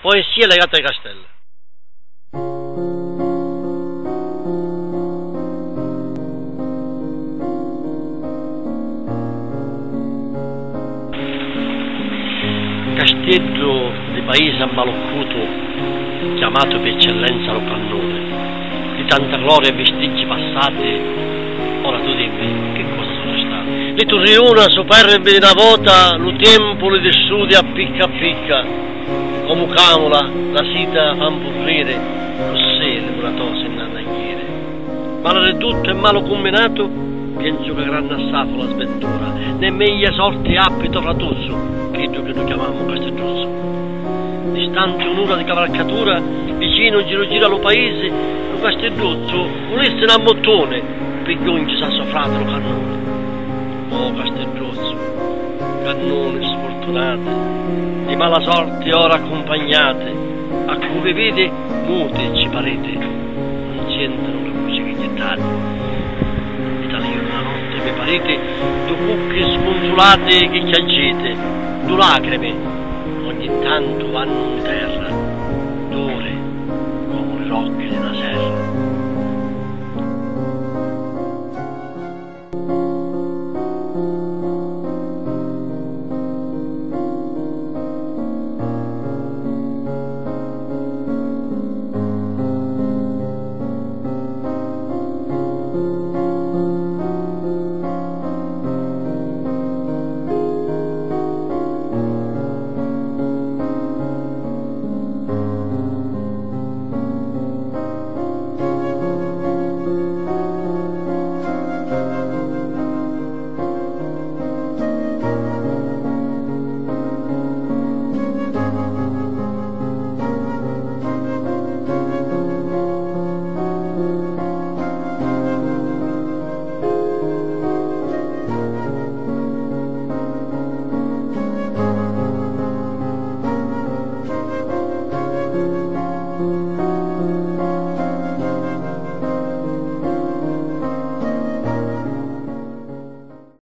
poesia legata ai castelli. Castello di paese ammaloccuto, chiamato per eccellenza lo cannone, di tanta gloria e vestigi passati, ora tu sono torriona superbe di una volta, lo tempolo di studi a picca a picca, come camola, la sita fa impurrire, così le muratose in annagliere. Ma la ridotto e malo combinato, penso che grande assato la sventura, né meglio sorti appito fratoso, che tu che tu chiamiamo Casteggioso. Distante un'ora di cavalcatura, vicino giro giro allo paese, lo Casteggioso volesse un ammottone, piglioni ci sa soffrato lo cannone. Oh Casteggioso, cannone sfortunate, di mala sorte ora accompagnate, a cui vede mute ci parete, non sentono le musiche gettate. Italia una notte mi parete, due cucche sconsolate che chiaggete, due lacrime, ogni tanto vanno in terra